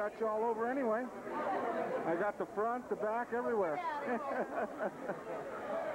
got you all over anyway. I got the front, the back, everywhere.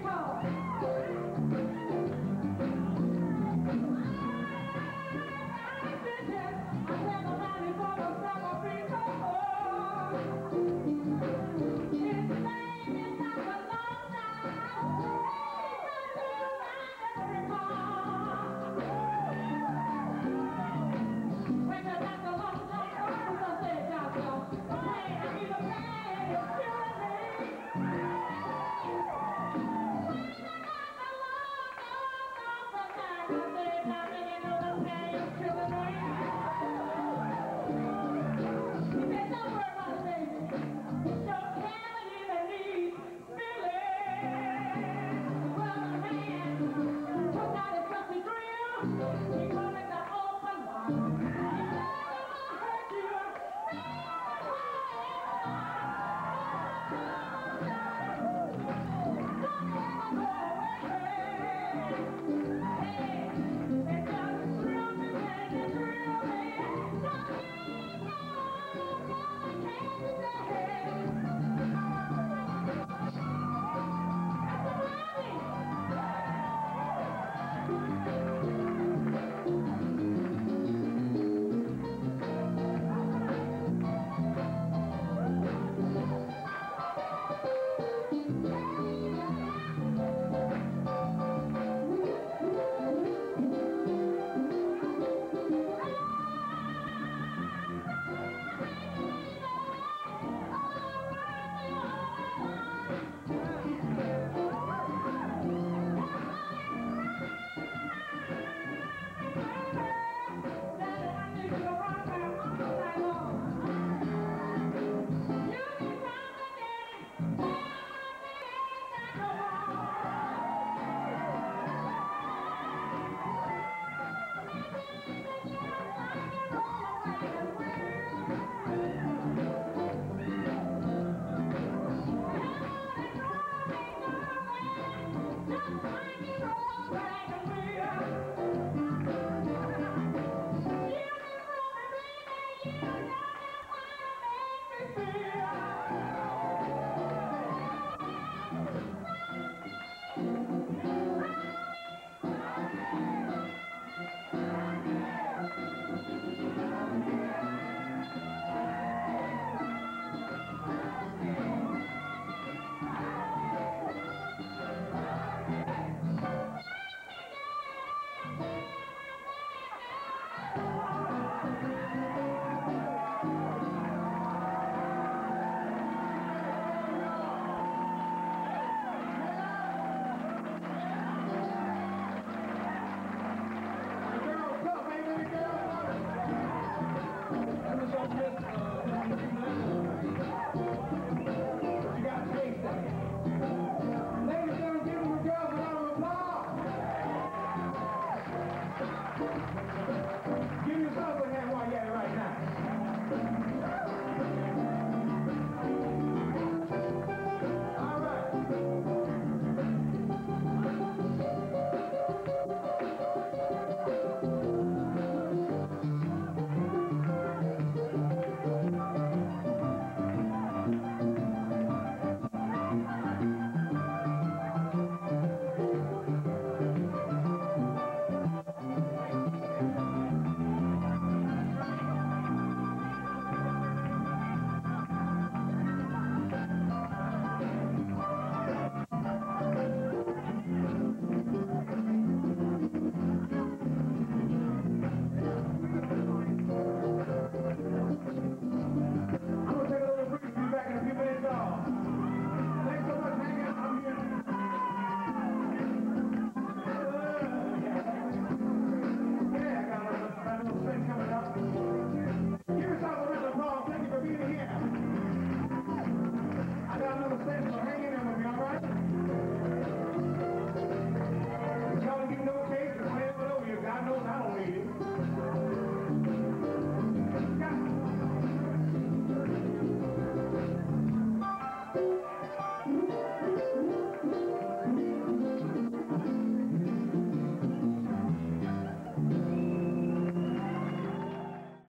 Well, the